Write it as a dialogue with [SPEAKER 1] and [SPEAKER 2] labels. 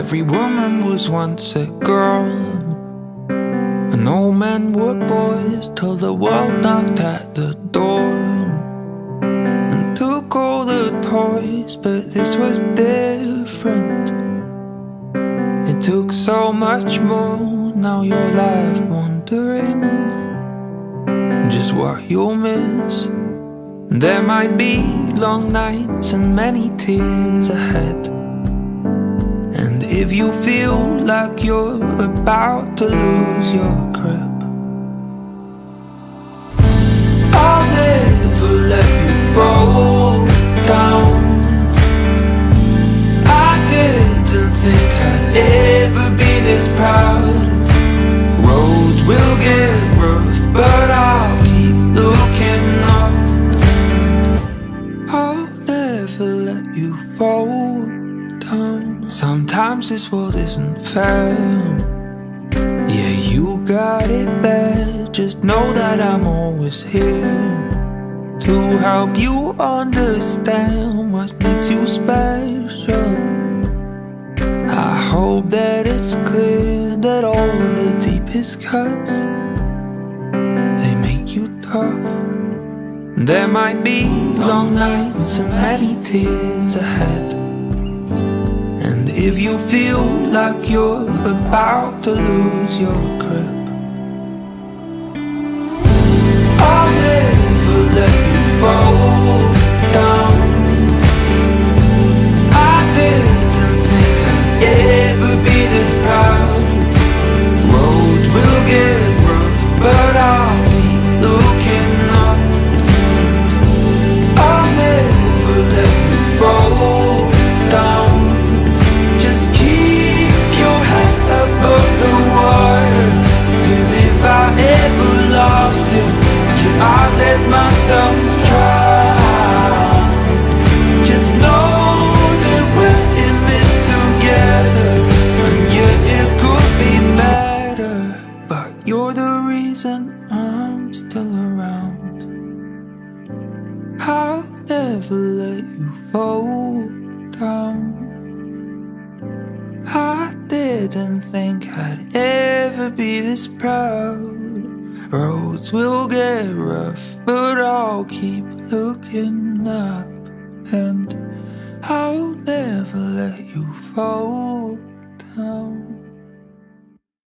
[SPEAKER 1] Every woman was once a girl, and all men were boys till the world knocked at the door and took all the toys. But this was different. It took so much more. Now you're left wondering just what you'll miss. There might be long nights and many tears ahead. If you feel like you're about to lose your grip, I'll never let you fall down. I didn't think I'd ever be this proud. Roads will get rough, but I'll keep looking up. I'll never let you fall down. Sometimes this world isn't fair. Yeah, you got it bad. Just know that I'm always here to help you understand what makes you special. I hope that it's clear that all the deepest cuts they make you tough. There might be long nights and many tears ahead. If you feel like you're about to lose your grip, reason I'm still around. I'll never let you fall down. I didn't think I'd ever be this proud. Roads will get rough, but I'll keep looking up. And I'll never let you fall.